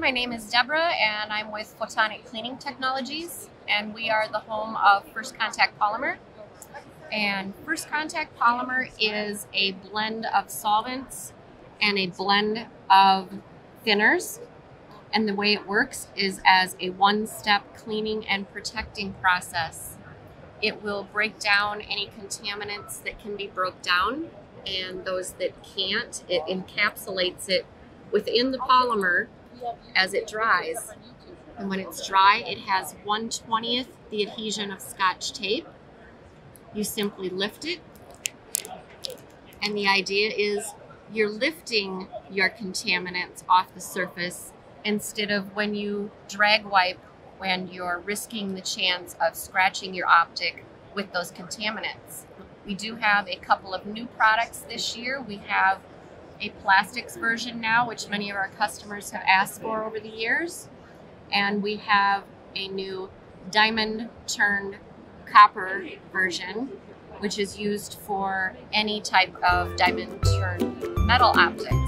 my name is Debra and I'm with Photonic Cleaning Technologies and we are the home of First Contact Polymer. And First Contact Polymer is a blend of solvents and a blend of thinners. And the way it works is as a one-step cleaning and protecting process. It will break down any contaminants that can be broke down and those that can't. It encapsulates it within the polymer as it dries. And when it's dry, it has 1 20th the adhesion of scotch tape. You simply lift it. And the idea is you're lifting your contaminants off the surface instead of when you drag wipe when you're risking the chance of scratching your optic with those contaminants. We do have a couple of new products this year. We have a plastics version now, which many of our customers have asked for over the years. And we have a new diamond turned copper version, which is used for any type of diamond turned metal optics.